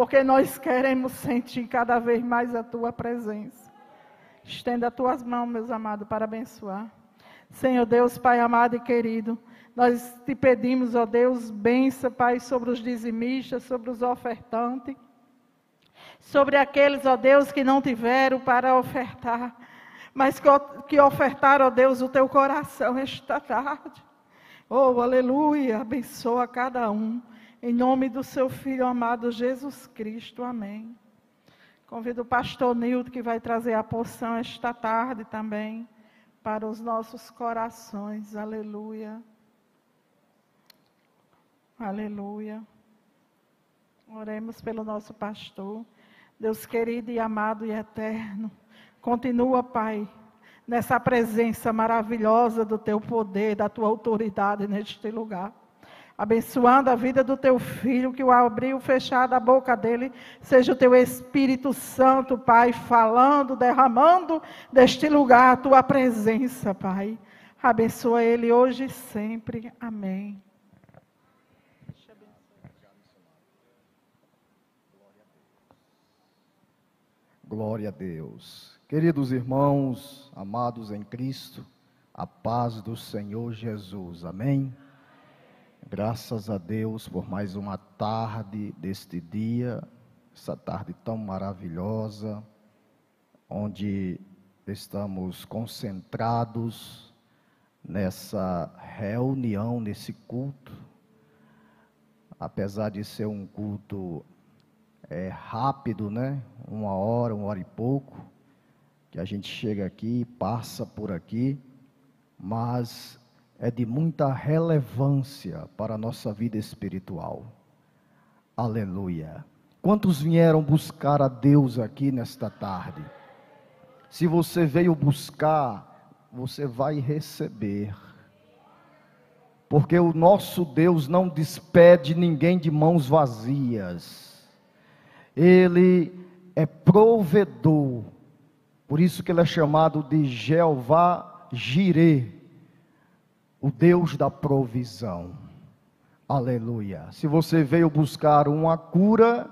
porque nós queremos sentir cada vez mais a tua presença. Estenda as tuas mãos, meus amados, para abençoar. Senhor Deus, Pai amado e querido, nós te pedimos, ó Deus, benção, Pai, sobre os dizimistas, sobre os ofertantes, sobre aqueles, ó Deus, que não tiveram para ofertar, mas que, que ofertaram, ó Deus, o teu coração esta tarde. Oh, aleluia, abençoa cada um. Em nome do seu Filho amado Jesus Cristo. Amém. Convido o pastor Nildo que vai trazer a porção esta tarde também para os nossos corações. Aleluia. Aleluia. Oremos pelo nosso pastor. Deus querido e amado e eterno. Continua, Pai, nessa presença maravilhosa do teu poder, da tua autoridade neste lugar abençoando a vida do teu filho, que o abriu, fechado a boca dele, seja o teu Espírito Santo, Pai, falando, derramando deste lugar a tua presença, Pai. Abençoa ele hoje e sempre. Amém. Glória a Deus. Queridos irmãos, amados em Cristo, a paz do Senhor Jesus. Amém. Graças a Deus por mais uma tarde deste dia, essa tarde tão maravilhosa, onde estamos concentrados nessa reunião, nesse culto. Apesar de ser um culto é, rápido, né? Uma hora, uma hora e pouco, que a gente chega aqui, passa por aqui, mas é de muita relevância para a nossa vida espiritual. Aleluia. Quantos vieram buscar a Deus aqui nesta tarde? Se você veio buscar, você vai receber. Porque o nosso Deus não despede ninguém de mãos vazias. Ele é provedor. Por isso que ele é chamado de Jeová Jireh o Deus da provisão. Aleluia. Se você veio buscar uma cura,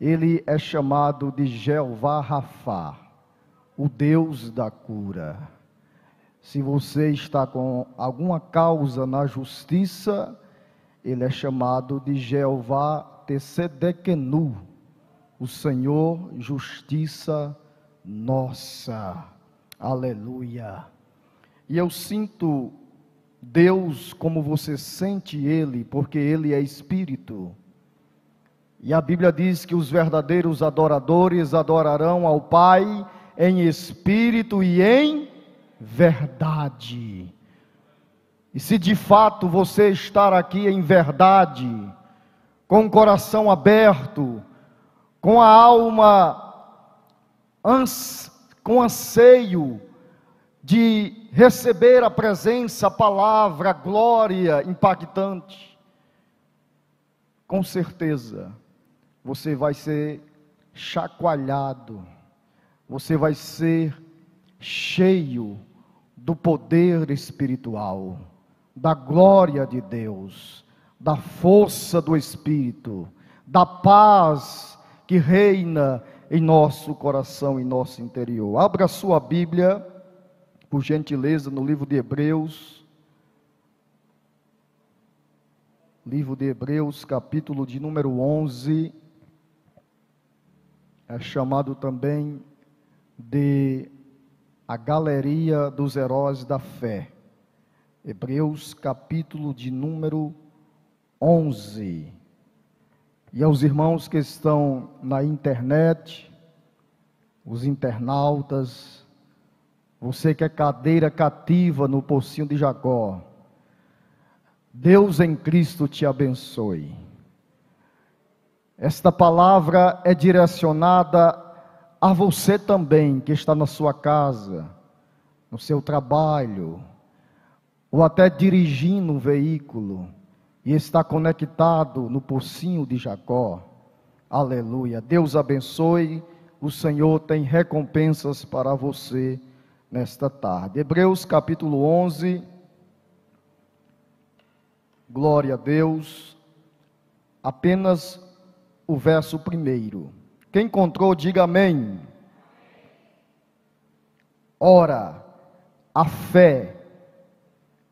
ele é chamado de Jeová Rafá, o Deus da cura. Se você está com alguma causa na justiça, ele é chamado de Jeová Tessedequenu, o Senhor justiça nossa. Aleluia. E eu sinto Deus como você sente Ele, porque Ele é Espírito. E a Bíblia diz que os verdadeiros adoradores adorarão ao Pai em espírito e em verdade. E se de fato você estar aqui em verdade, com o coração aberto, com a alma ans, com anseio de receber a presença, a palavra, a glória impactante, com certeza você vai ser chacoalhado, você vai ser cheio do poder espiritual, da glória de Deus, da força do Espírito, da paz que reina em nosso coração e nosso interior. Abra sua Bíblia por gentileza, no livro de Hebreus. Livro de Hebreus, capítulo de número 11. É chamado também de a galeria dos heróis da fé. Hebreus, capítulo de número 11. E aos irmãos que estão na internet, os internautas, você que é cadeira cativa no pocinho de Jacó. Deus em Cristo te abençoe. Esta palavra é direcionada a você também que está na sua casa, no seu trabalho, ou até dirigindo um veículo e está conectado no pocinho de Jacó. Aleluia. Deus abençoe. O Senhor tem recompensas para você nesta tarde. Hebreus capítulo 11. Glória a Deus. Apenas o verso primeiro. Quem encontrou, diga amém. Ora, a fé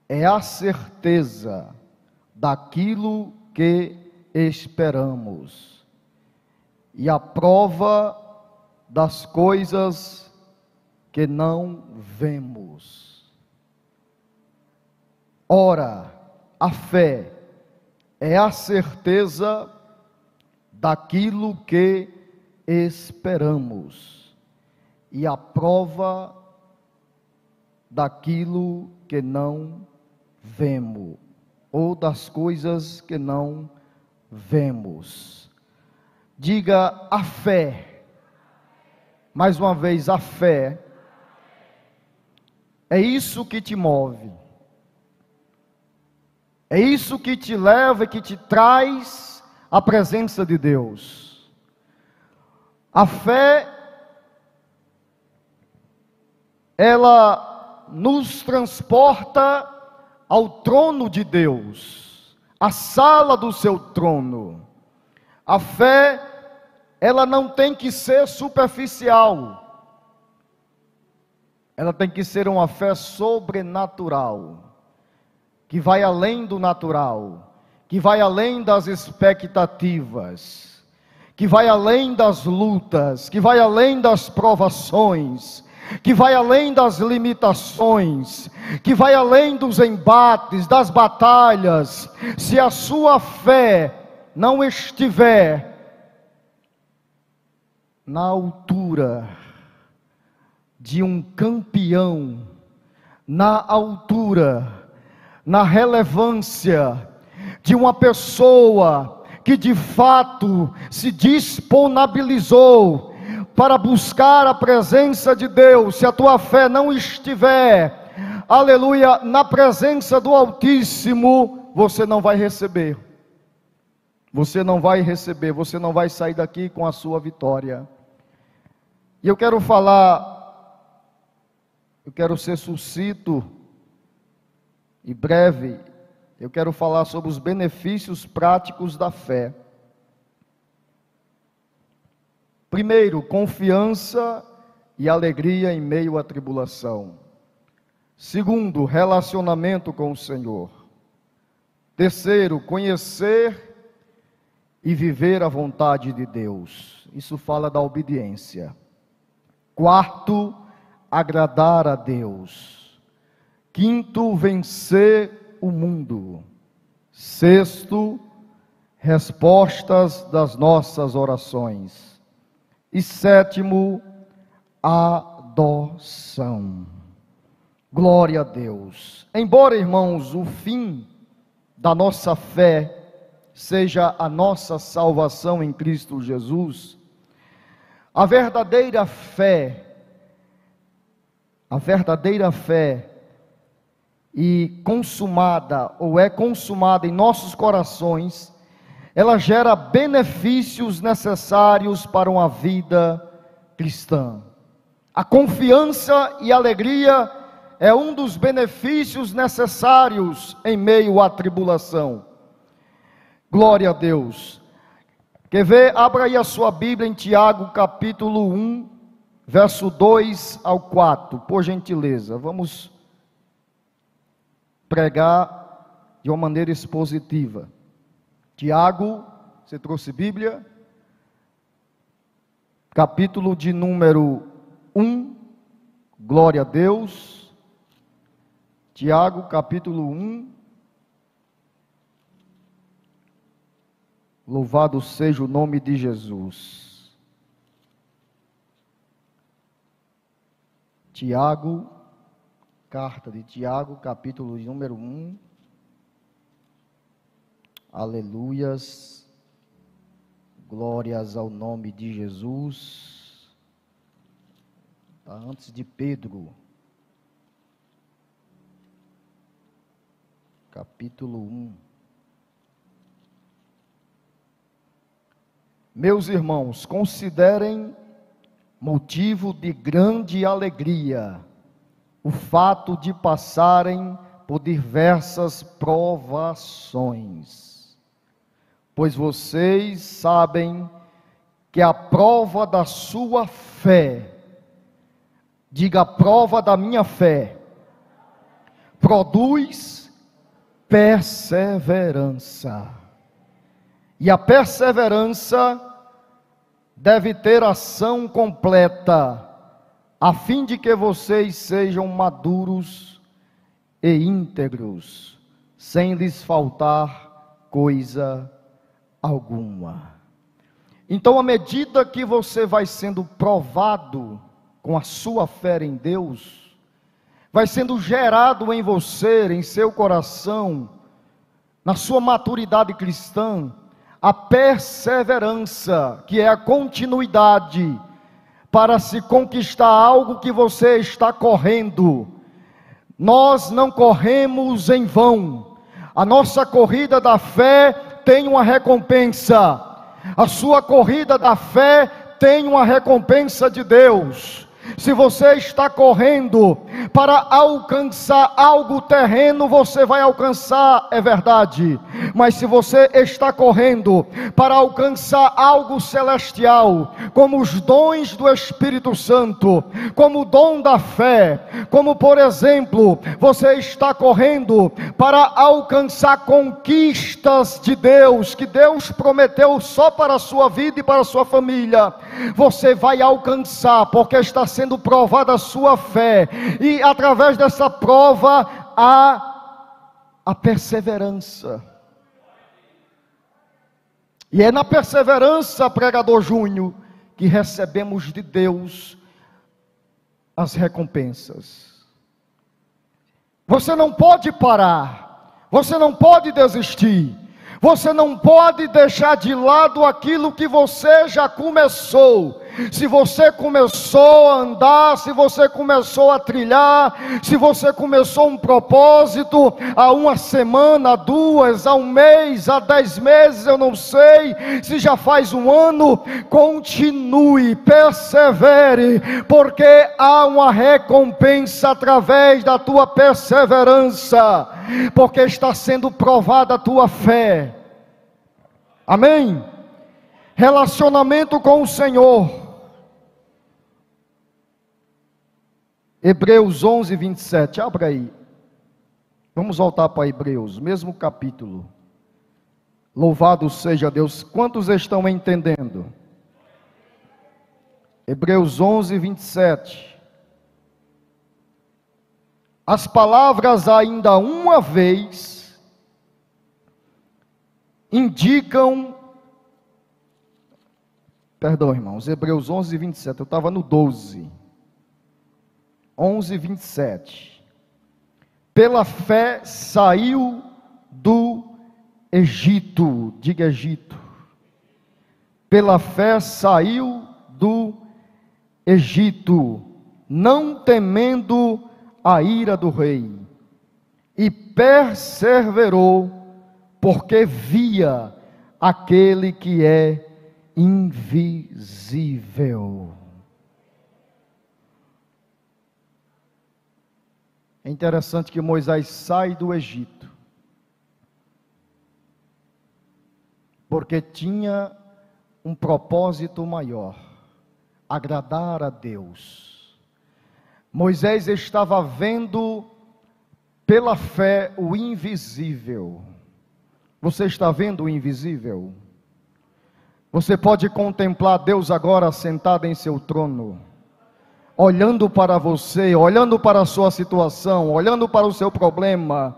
é a certeza daquilo que esperamos e a prova das coisas que não vemos. Ora, a fé é a certeza daquilo que esperamos e a prova daquilo que não vemos ou das coisas que não vemos. Diga a fé. Mais uma vez, a fé. É isso que te move. É isso que te leva e que te traz à presença de Deus. A fé, ela nos transporta ao trono de Deus, à sala do seu trono. A fé, ela não tem que ser superficial. Ela tem que ser uma fé sobrenatural, que vai além do natural, que vai além das expectativas, que vai além das lutas, que vai além das provações, que vai além das limitações, que vai além dos embates, das batalhas, se a sua fé não estiver na altura de um campeão, na altura, na relevância de uma pessoa que de fato se disponibilizou para buscar a presença de Deus, se a tua fé não estiver, aleluia, na presença do Altíssimo, você não vai receber. Você não vai receber, você não vai sair daqui com a sua vitória. E eu quero falar, eu quero ser sucinto e breve, eu quero falar sobre os benefícios práticos da fé. Primeiro, confiança e alegria em meio à tribulação. Segundo, relacionamento com o Senhor. Terceiro, conhecer e viver a vontade de Deus. Isso fala da obediência. Quarto, agradar a Deus. Quinto, vencer o mundo. Sexto, respostas das nossas orações. E sétimo, adoção. Glória a Deus. Embora, irmãos, o fim da nossa fé seja a nossa salvação em Cristo Jesus, a verdadeira fé, a verdadeira fé e consumada ou é consumada em nossos corações ela gera benefícios necessários para uma vida cristã. A confiança e alegria é um dos benefícios necessários em meio à tribulação. Glória a Deus. Quer ver? Abra aí a sua Bíblia em Tiago, capítulo 1, verso 2 ao 4, por gentileza. Vamos pregar de uma maneira expositiva. Tiago, você trouxe Bíblia? Capítulo de número 1, glória a Deus. Tiago, capítulo 1. Louvado seja o nome de Jesus. Tiago, carta de Tiago, capítulo número 1. Aleluias. Glórias ao nome de Jesus. Tá, antes de Pedro. Capítulo 1. Meus irmãos, considerem motivo de grande alegria o fato de passarem por diversas provações pois vocês sabem que a prova da sua fé, diga a prova da minha fé, produz perseverança. E a perseverança deve ter ação completa, a fim de que vocês sejam maduros e íntegros, sem lhes faltar coisa alguma. Então, à medida que você vai sendo provado com a sua fé em Deus, vai sendo gerado em você, em seu coração, na sua maturidade cristã, a perseverança, que é a continuidade para se conquistar algo que você está correndo. Nós não corremos em vão. A nossa corrida da fé tem uma recompensa. A sua corrida da fé tem uma recompensa de Deus. Se você está correndo para alcançar algo terreno, você vai alcançar, é verdade. Mas se você está correndo para alcançar algo celestial, como os dons do Espírito Santo, como o dom da fé, como por exemplo, você está correndo para alcançar conquistas de Deus, que Deus prometeu só para a sua vida e para a sua família, você vai alcançar, porque está sendo provada a sua fé, e através dessa prova há a perseverança. E é na perseverança, pregador Júnior, que recebemos de Deus as recompensas. Você não pode parar, você não pode desistir, você não pode deixar de lado aquilo que você já começou. Se você começou a andar, se você começou a trilhar, se você começou um propósito há uma semana, há duas, há um mês, há dez meses, eu não sei, se já faz um ano, continue, persevere, porque há uma recompensa através da tua perseverança, porque está sendo provada a tua fé. Amém? Relacionamento com o Senhor Hebreus 11, 27. Abra aí. Vamos voltar para Hebreus, mesmo capítulo. Louvado seja Deus. Quantos estão entendendo? Hebreus 11, 27. As palavras ainda uma vez indicam. Perdão, irmãos. Hebreus 11, 27. Eu estava no 12. 11, 27. Pela fé saiu do Egito, diga Egito. Pela fé saiu do Egito, não temendo a ira do rei, e perseverou, porque via aquele que é invisível. É interessante que Moisés sai do Egito, porque tinha um propósito maior: agradar a Deus. Moisés estava vendo pela fé o invisível. Você está vendo o invisível? Você pode contemplar Deus agora sentado em seu trono olhando para você, olhando para a sua situação, olhando para o seu problema.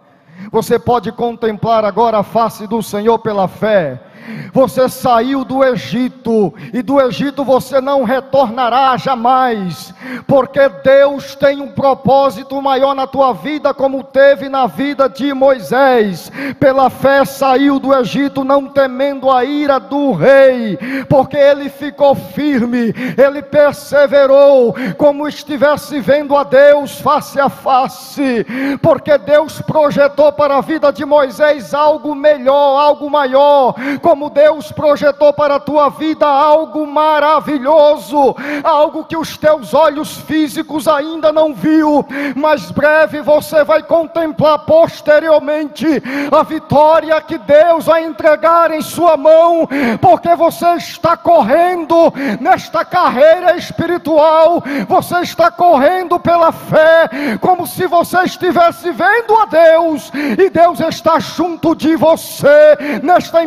Você pode contemplar agora a face do Senhor pela fé. Você saiu do Egito e do Egito você não retornará jamais, porque Deus tem um propósito maior na tua vida, como teve na vida de Moisés. Pela fé saiu do Egito, não temendo a ira do rei, porque ele ficou firme, ele perseverou, como estivesse vendo a Deus face a face, porque Deus projetou para a vida de Moisés algo melhor, algo maior como Deus projetou para a tua vida algo maravilhoso, algo que os teus olhos físicos ainda não viu, mas breve você vai contemplar posteriormente a vitória que Deus vai entregar em sua mão, porque você está correndo nesta carreira espiritual, você está correndo pela fé, como se você estivesse vendo a Deus e Deus está junto de você nesta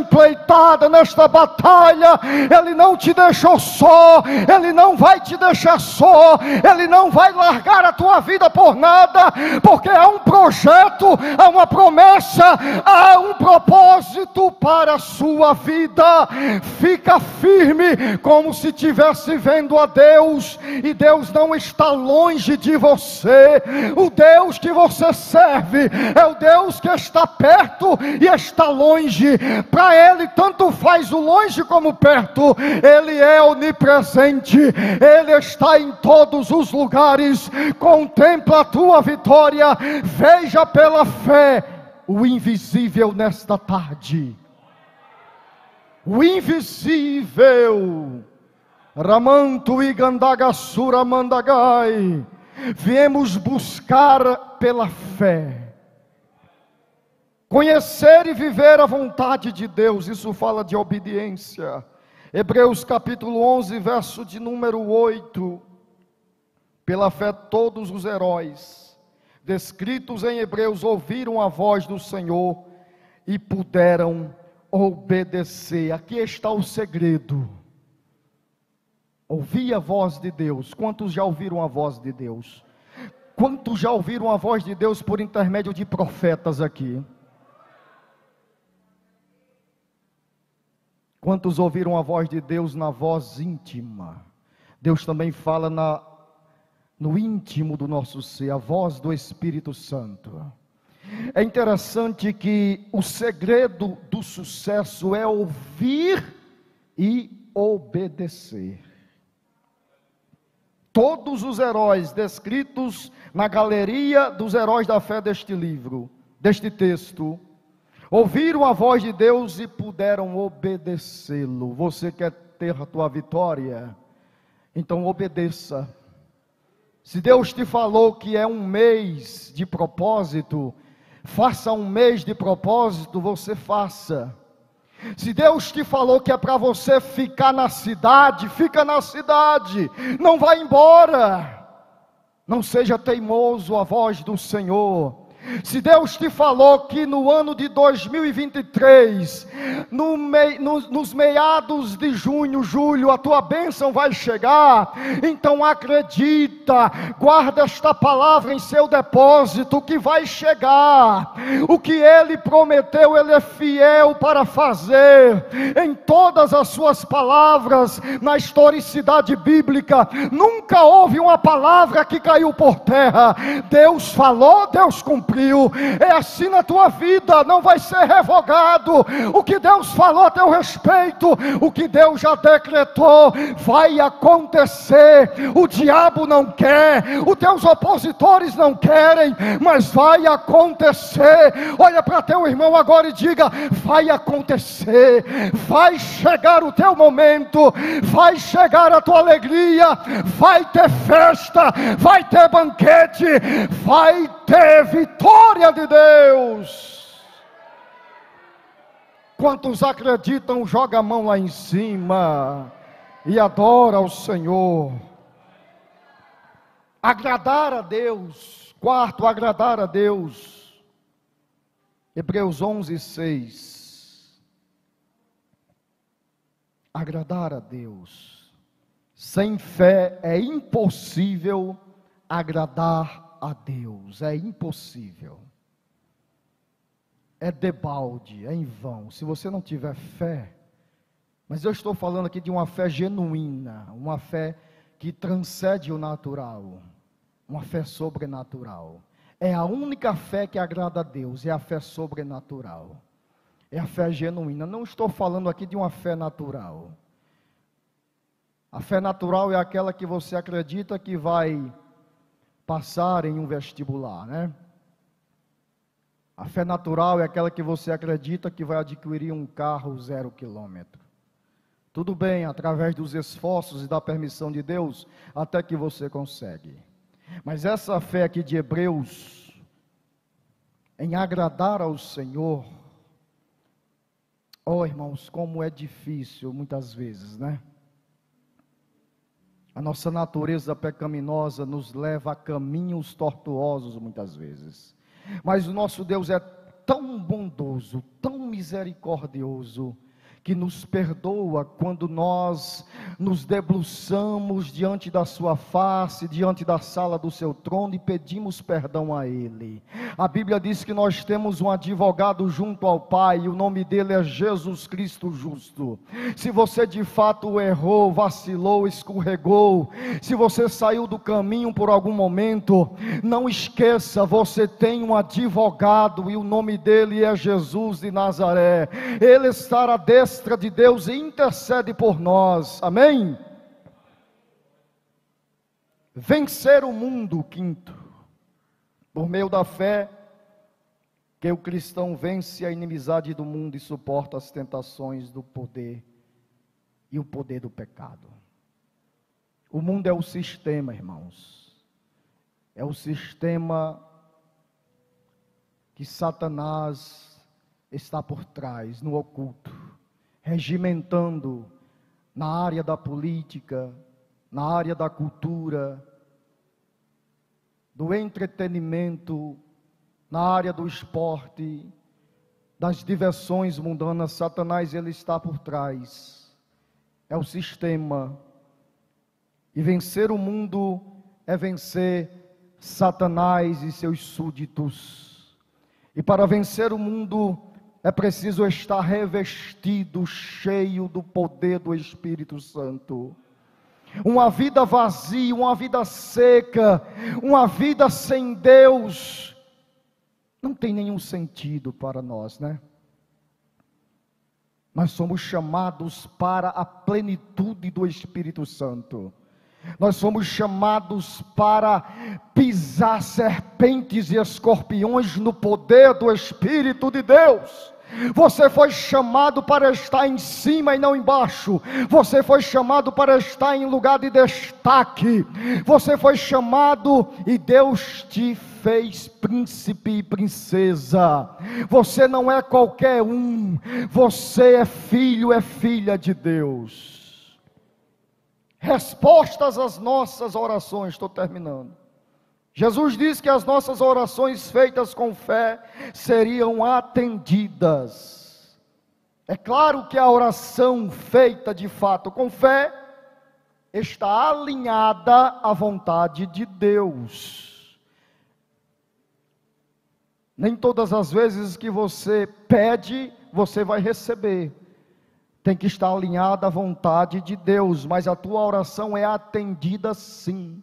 nesta batalha. Ele não te deixou só, ele não vai te deixar só, ele não vai largar a tua vida por nada, porque há um projeto, há uma promessa, há um propósito para a sua vida. Fica firme, como se estivesse vendo a Deus, e Deus não está longe de você. O Deus que você serve é o Deus que está perto e está longe. Para Ele, tanto faz o longe como perto, Ele é onipresente, Ele está em todos os lugares. Contempla a tua vitória, veja pela fé o invisível nesta tarde. O invisível. Ramanto e Gandagassura Mandagai. Viemos buscar pela fé. Conhecer e viver a vontade de Deus, isso fala de obediência. Hebreus capítulo 11, verso de número 8. Pela fé, todos os heróis, descritos em Hebreus, ouviram a voz do Senhor e puderam obedecer. Aqui está o segredo. Ouvir a voz de Deus. Quantos já ouviram a voz de Deus? Quantos já ouviram a voz de Deus por intermédio de profetas aqui? Quantos ouviram a voz de Deus na voz íntima? Deus também fala na, no íntimo do nosso ser, a voz do Espírito Santo. É interessante que o segredo do sucesso é ouvir e obedecer. Todos os heróis descritos na galeria dos heróis da fé deste livro, deste texto, ouviram a voz de Deus e puderam obedecê-lo. Você quer ter a tua vitória? Então obedeça. Se Deus te falou que é um mês de propósito, faça um mês de propósito, você faça. Se Deus te falou que é para você ficar na cidade, fica na cidade, não vá embora. Não seja teimoso a voz do Senhor. Se Deus te falou que no ano de 2023, no mei, no, nos meados de junho, julho, a tua bênção vai chegar, então acredita, guarda esta palavra em seu depósito, que vai chegar. O que ele prometeu, ele é fiel para fazer. Em todas as suas palavras, na historicidade bíblica, nunca houve uma palavra que caiu por terra. Deus falou, Deus cumpriu cumpriu. É assim na tua vida, não vai ser revogado. O que Deus falou a teu respeito, o que Deus já decretou, vai acontecer. O diabo não quer, os teus opositores não querem, mas vai acontecer. Olha para teu irmão agora e diga: vai acontecer, vai chegar o teu momento, vai chegar a tua alegria, vai ter festa, vai ter banquete, vai ter vitória de Deus. Quantos acreditam, joga a mão lá em cima e adora ao Senhor. Agradar a Deus. Quarto, agradar a Deus. Hebreus 11, 6. Agradar a Deus. Sem fé é impossível agradar a Deus. É impossível. É debalde, é em vão. Se você não tiver fé, mas eu estou falando aqui de uma fé genuína, uma fé que transcende o natural, uma fé sobrenatural. É a única fé que agrada a Deus, é a fé sobrenatural. É a fé genuína. Não estou falando aqui de uma fé natural. A fé natural é aquela que você acredita que vai passar em um vestibular, né? A fé natural é aquela que você acredita que vai adquirir um carro zero quilômetro. Tudo bem, através dos esforços e da permissão de Deus, até que você consegue. Mas essa fé aqui de Hebreus, em agradar ao Senhor, oh irmãos, como é difícil muitas vezes, né? A nossa natureza pecaminosa nos leva a caminhos tortuosos muitas vezes. Mas o nosso Deus é tão bondoso, tão misericordioso, que nos perdoa quando nós nos debruçamos diante da Sua face, diante da sala do Seu trono e pedimos perdão a Ele. A Bíblia diz que nós temos um advogado junto ao Pai, e o nome dele é Jesus Cristo Justo. Se você de fato errou, vacilou, escorregou, se você saiu do caminho por algum momento, não esqueça, você tem um advogado e o nome dele é Jesus de Nazaré. Ele estará desse destra de Deus e intercede por nós. Amém? Vencer o mundo, quinto, por meio da fé, que o cristão vence a inimizade do mundo e suporta as tentações do poder e o poder do pecado. O mundo é o sistema, irmãos. É o sistema que Satanás está por trás, no oculto regimentando na área da política, na área da cultura, do entretenimento, na área do esporte, das diversões mundanas, Satanás ele está por trás. É o sistema. E vencer o mundo é vencer Satanás e seus súditos. E para vencer o mundo, é preciso estar revestido, cheio do poder do Espírito Santo. Uma vida vazia, uma vida seca, uma vida sem Deus, não tem nenhum sentido para nós, né? Nós somos chamados para a plenitude do Espírito Santo. Nós somos chamados para pisar serpentes e escorpiões no poder do Espírito de Deus. Você foi chamado para estar em cima e não embaixo. Você foi chamado para estar em lugar de destaque. Você foi chamado e Deus te fez príncipe e princesa. Você não é qualquer um. Você é filho, é filha de Deus respostas às nossas orações. Estou terminando. Jesus disse que as nossas orações feitas com fé seriam atendidas. É claro que a oração feita de fato com fé está alinhada à vontade de Deus. Nem todas as vezes que você pede, você vai receber tem que estar alinhada à vontade de Deus, mas a tua oração é atendida sim.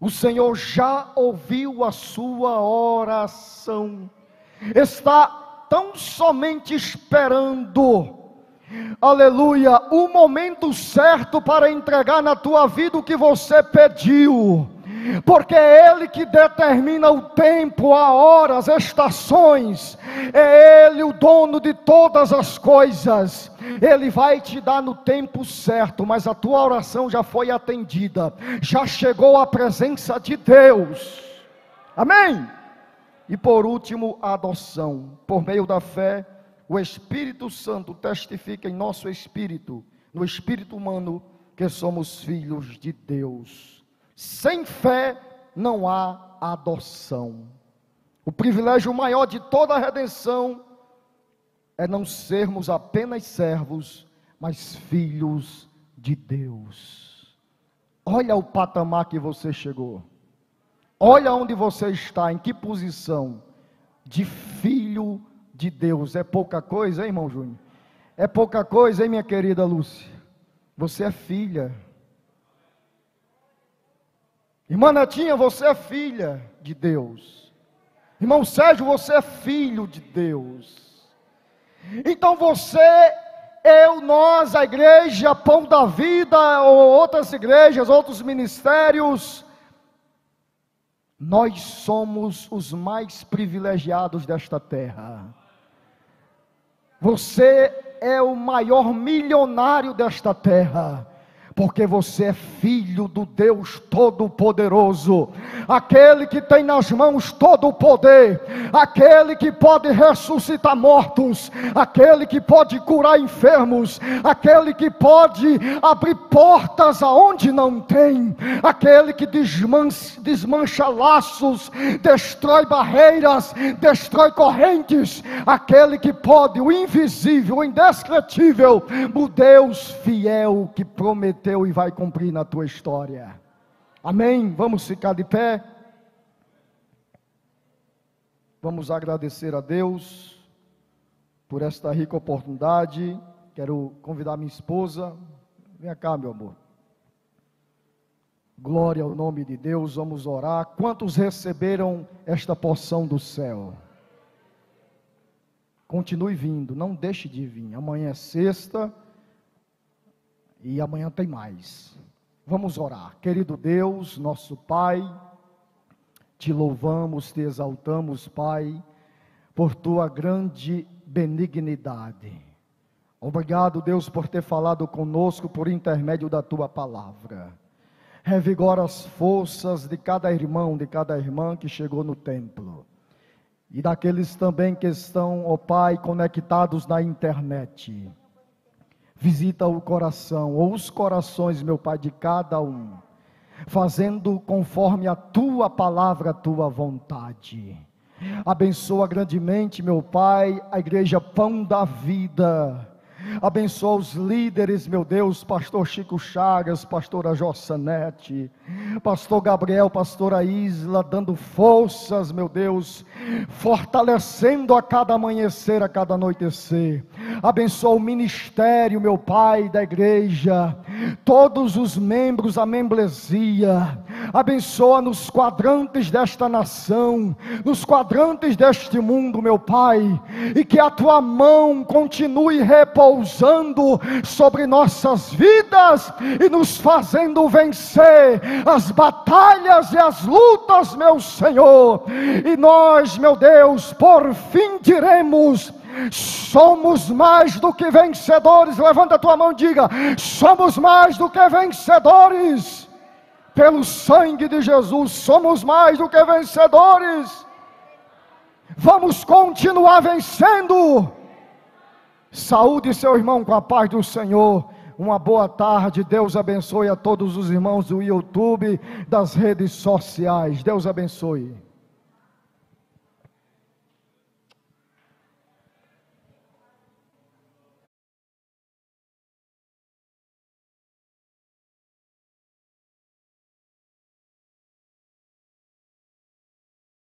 O Senhor já ouviu a sua oração, está tão somente esperando, aleluia, o momento certo para entregar na tua vida o que você pediu porque é Ele que determina o tempo, a hora, as estações, é Ele o dono de todas as coisas. Ele vai te dar no tempo certo, mas a tua oração já foi atendida, já chegou a presença de Deus. Amém? E por último, a adoção. Por meio da fé, o Espírito Santo testifica em nosso espírito, no espírito humano, que somos filhos de Deus. Sem fé não há adoção. O privilégio maior de toda a redenção é não sermos apenas servos, mas filhos de Deus. Olha o patamar que você chegou. Olha onde você está, em que posição de filho de Deus. É pouca coisa, hein, irmão Júnior? É pouca coisa, hein, minha querida Lúcia? Você é filha. Irmã Netinha, você é filha de Deus. Irmão Sérgio, você é filho de Deus. Então você, eu, nós, a igreja, Pão da Vida, ou outras igrejas, outros ministérios, nós somos os mais privilegiados desta terra. Você é o maior milionário desta terra porque você é filho do Deus Todo-Poderoso, aquele que tem nas mãos todo o poder, aquele que pode ressuscitar mortos, aquele que pode curar enfermos, aquele que pode abrir portas aonde não tem, aquele que desmancha, desmancha laços, destrói barreiras, destrói correntes, aquele que pode, o invisível, o indescritível, o Deus fiel que prometeu prometeu e vai cumprir na tua história. Amém? Vamos ficar de pé. Vamos agradecer a Deus por esta rica oportunidade. Quero convidar minha esposa. Vem cá, meu amor. Glória ao nome de Deus, vamos orar. Quantos receberam esta porção do céu? Continue vindo, não deixe de vir. Amanhã é sexta. E amanhã tem mais. Vamos orar. Querido Deus, nosso Pai, te louvamos, te exaltamos, Pai, por tua grande benignidade. Obrigado, Deus, por ter falado conosco por intermédio da tua palavra. Revigora as forças de cada irmão, de cada irmã que chegou no templo. E daqueles também que estão, ó Pai, conectados na internet visita o coração, ou os corações, meu Pai, de cada um, fazendo conforme a tua palavra, a tua vontade. Abençoa grandemente, meu Pai, a igreja Pão da Vida Abençoa os líderes, meu Deus, pastor Chico Chagas, pastora Jossanete, pastor Gabriel, pastora Isla, dando forças, meu Deus, fortalecendo a cada amanhecer, a cada anoitecer. Abençoa o ministério, meu Pai, da igreja, todos os membros, a membresia. Abençoa nos quadrantes desta nação, nos quadrantes deste mundo, meu Pai, e que a tua mão continue repousando sobre nossas vidas e nos fazendo vencer as batalhas e as lutas, meu Senhor. E nós, meu Deus, por fim diremos: somos mais do que vencedores. Levanta a tua mão e diga: somos mais do que vencedores. Pelo sangue de Jesus, somos mais do que vencedores. Vamos continuar vencendo Saúde seu irmão com a paz do Senhor. Uma boa tarde. Deus abençoe a todos os irmãos do YouTube, das redes sociais. Deus abençoe.